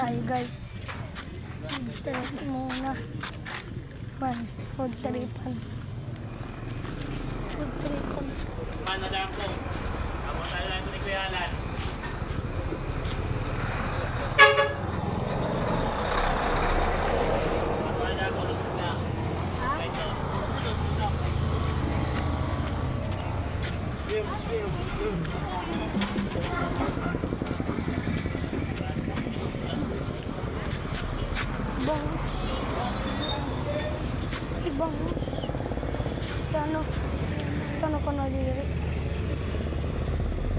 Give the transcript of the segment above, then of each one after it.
tayo guys. Food trip muna. Man, food tripan. Food tripan. Mana dah aku? Kamu tak ada ni keyalan. Apa ada stanno, stanno con Odiri.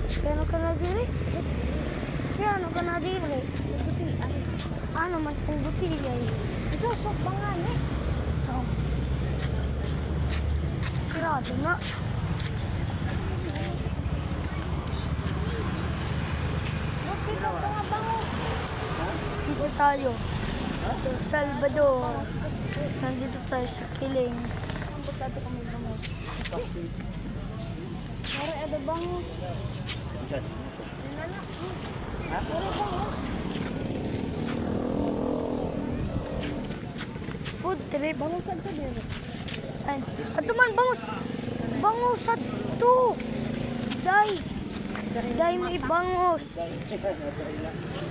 Stanno con Odiri? Stanno con Odiri. Ano, mas kung bottiglia yun. Isa, sok pa nga eh. No. Sirado na. Magpipag mga bango. Dito tayo. Salvador. Nandito tayo sa Kiling. Nandito tayo sa Kiling. Mara ada bangus. Bangus. Food trip. Bangus sa dito. Ay, ato man bangus. Bangus sa to. Day. Day may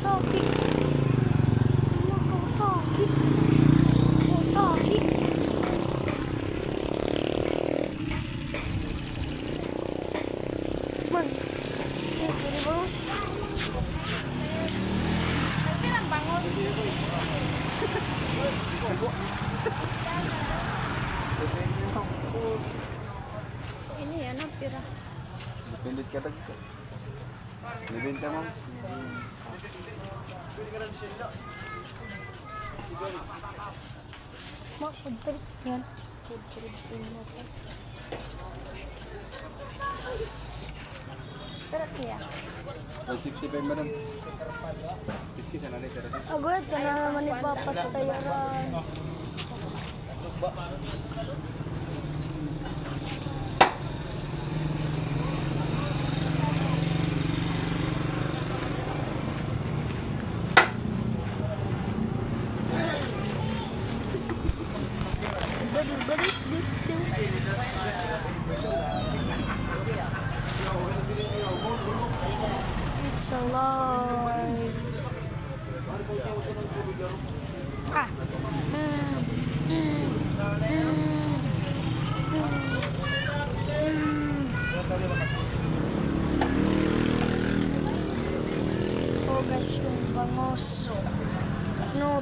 Man. Pili, bangus. Pirang bangus. Ini ano pira? Pindit ka tag. Libinta mo. Mo, food trip. Yan. Pero kaya. 165 madam. Biski sana ni tara. Agad ka na naman ni Papa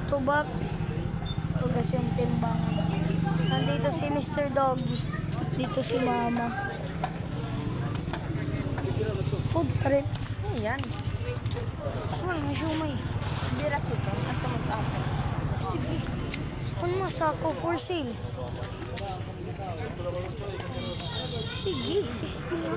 tubak. Hugas yung timbangan. Nandito si Mr. Dog. Dito si Mama. Food trip. Ayan. Ay, may shumay. Bira kita. At mag-apay. Sige. Kung masako for sale. Sige, gusto mo.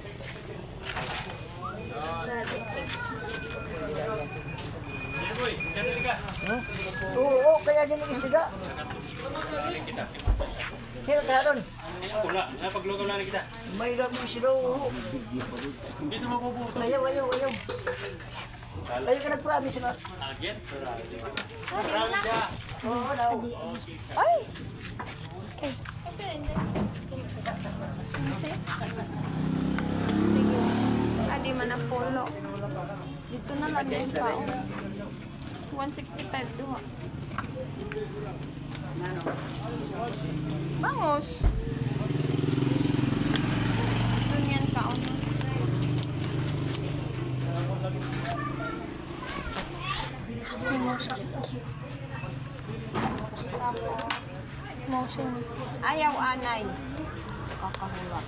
Oo, oo, kaya din isiga. Hira ka ron. Wala, napagluto lang kita. May lang yung isiga, oo. Hindi na mabubuto. Ayaw, ayaw, ayaw. Ayaw ka nag-promise na. Again? Promise ka. Oo, daw. Ay! Polo. Dito na lang yung tao. 165 duha. Bangos. Doon yan kaon. Mimosa. Tapos, ni. ayaw anay. Kakahulak.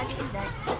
Adi inday.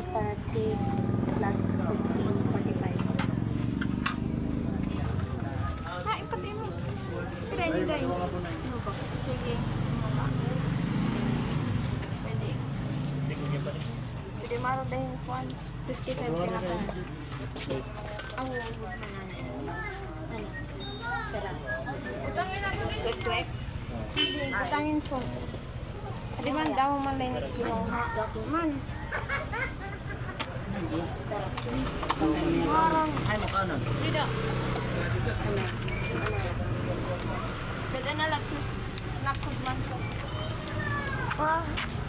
30, plus 15, 45. Ha, ipati mo. Niyo guys. Sige. Pwede. Pwede maro dahil kuan. 55 ka na ka. Ang huwag na na. Ano? Tara. Utangin na quick. Sige, utangin so. Di man daw man lang kinuha. Man. Ay, makanan. Dito. Pwede na lang sus. Nakod man so. Ah,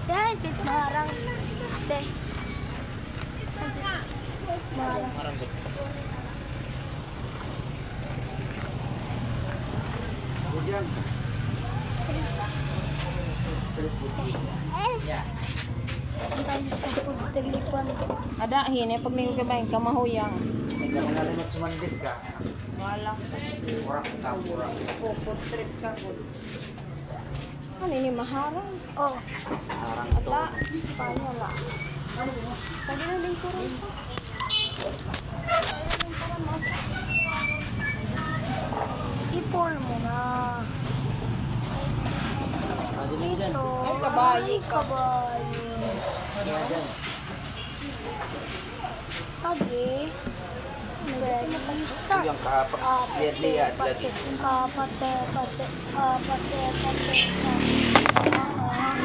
yan, tit marang. Ada, hini. Pag may kabayin ka, mahuyang. Ikaw na limot sumandit ka. Wala. Kurang ka, kurang. Puput trip ka po. Ano ini maharang? Oh, Harang to. Ata, paano la? Tagi na din ko rin po. ipon mo na. Pwede din dyan. Ito. Ay, kabayo Ay, ka. kabayo. Kaya dyan. Sabi, ready, start. Yung kahapak. Apat Lihat, se, lihat apat lagi. se, apat se, apat se, apat se, apat se. Ah,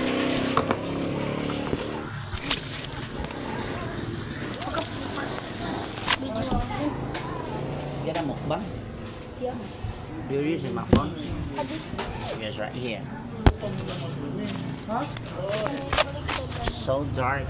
ang mukbang. Yeah. Do you use my phone? Yes, right here. Huh? So dark.